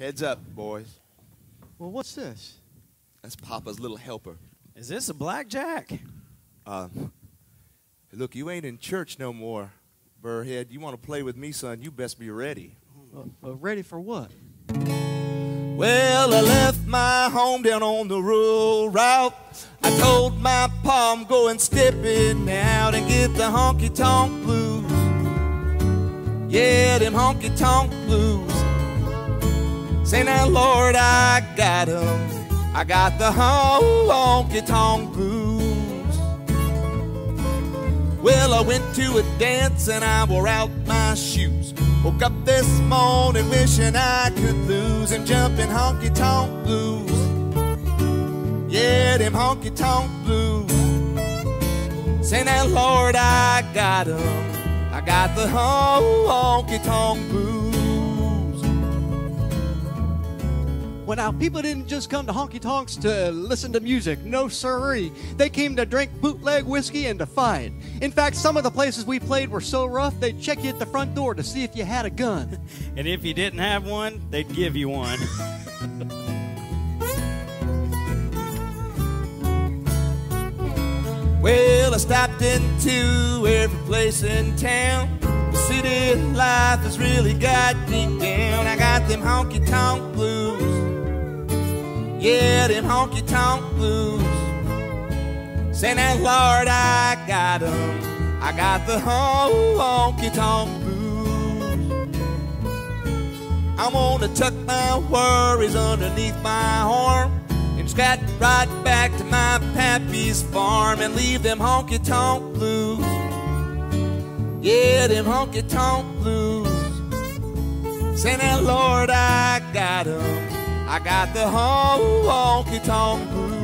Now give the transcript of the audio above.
Heads up, boys. Well, what's this? That's Papa's little helper. Is this a blackjack? Uh, look, you ain't in church no more, Burrhead. You want to play with me, son? You best be ready. Uh, uh, ready for what? Well, I left my home down on the rural route. I told my pa I'm going stepping out and get the honky tonk blues. Yeah, them honky tonk blues. Say now, Lord, I got 'em. I got the whole honky tonk blues. Well, I went to a dance and I wore out my shoes. Woke up this morning wishing I could lose and jumping honky tonk blues. Yeah, them honky tonk blues. Say now, Lord, I got 'em. I got the whole honky tonk blues. Well, now, people didn't just come to honky tonks to listen to music. No, sirree. They came to drink bootleg whiskey and to fight. In fact, some of the places we played were so rough, they'd check you at the front door to see if you had a gun. And if you didn't have one, they'd give you one. Well, I stopped into every place in town. The city life has really got me down. I got them honky tonk blues. Yeah, them honky tonk blues. Say now, Lord, I got 'em. I got the honky tonk blues. I'm gonna tuck my worries underneath my arm and scat right back to my pappy's farm and leave them honky tonk blues. Yeah, them honky tonk blues. Say now, Lord, I got 'em. I got the honky tonk blues.